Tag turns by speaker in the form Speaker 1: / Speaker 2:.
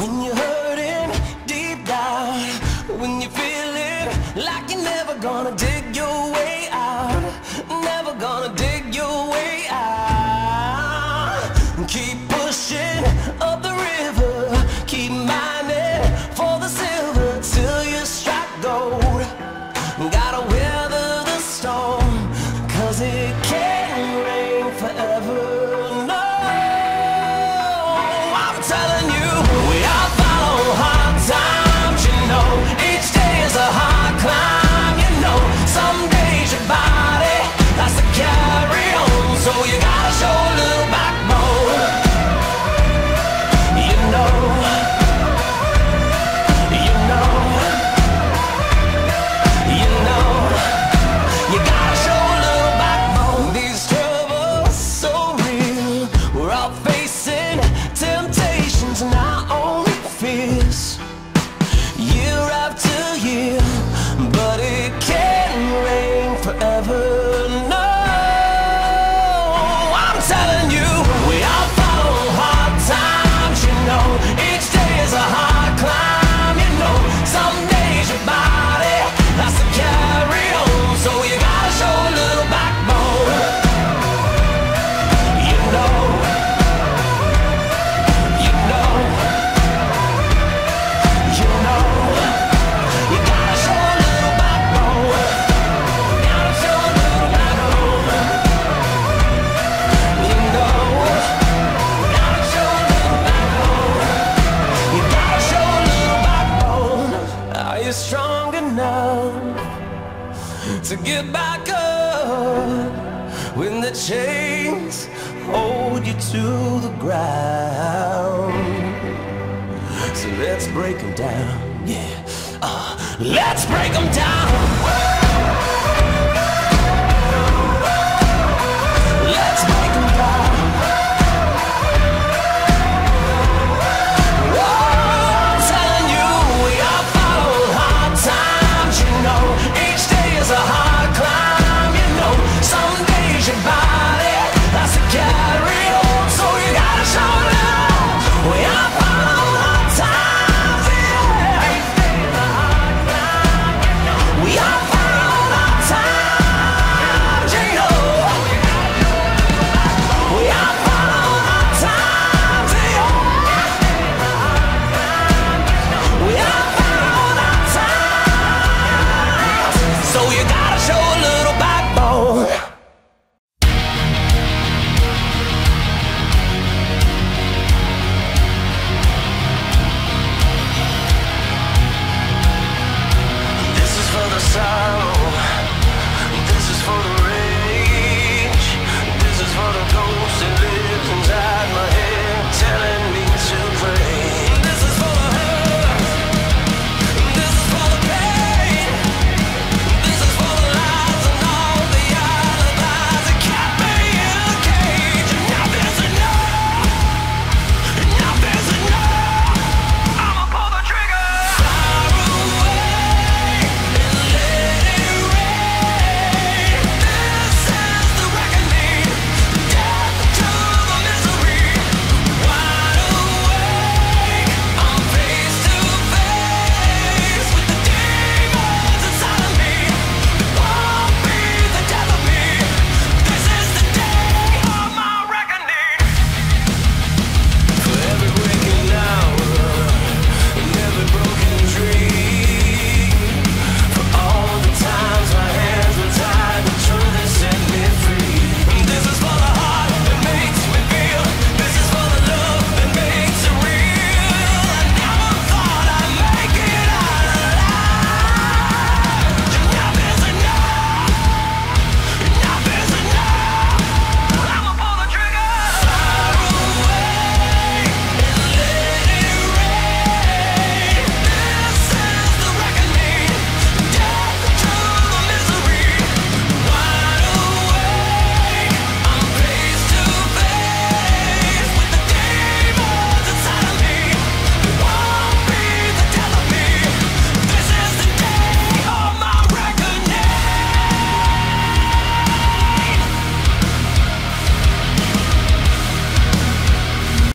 Speaker 1: When you're hurting deep down, when you're feeling like you're never gonna dig your way out, never gonna dig your way out. Keep pushing up the river, keep mining for the silver till you strike gold. Gotta weather the storm, cause it own fears. Year after year, but it can't rain forever. No, I'm telling to get back up when the chains hold you to the ground? So let's break them down, yeah. Uh, let's break them down. sorrow